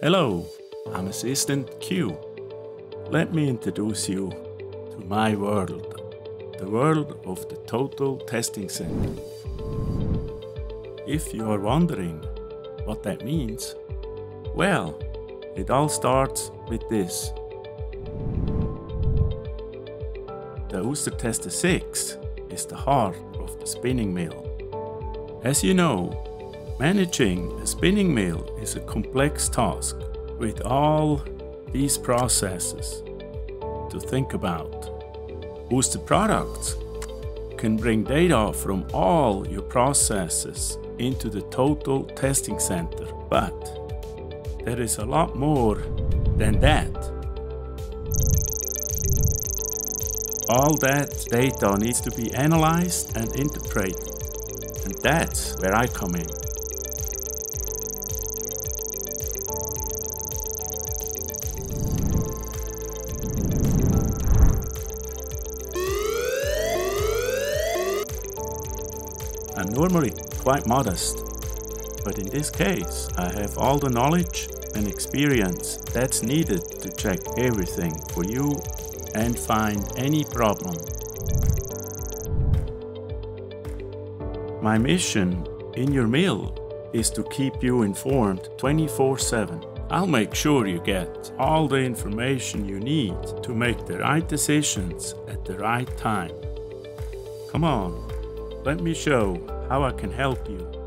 Hello, I'm Assistant Q. Let me introduce you to my world, the world of the Total Testing Center. If you are wondering what that means, well, it all starts with this. The USTER TESTER 6 is the heart of the spinning mill. As you know, Managing a spinning mill is a complex task with all these processes to think about. Uster Products can bring data from all your processes into the total testing center, but there is a lot more than that. All that data needs to be analyzed and interpreted, and that's where I come in. I'm normally quite modest, but in this case, I have all the knowledge and experience that's needed to check everything for you and find any problem. My mission in your mill is to keep you informed 24 7. I'll make sure you get all the information you need to make the right decisions at the right time. Come on, let me show how I can help you.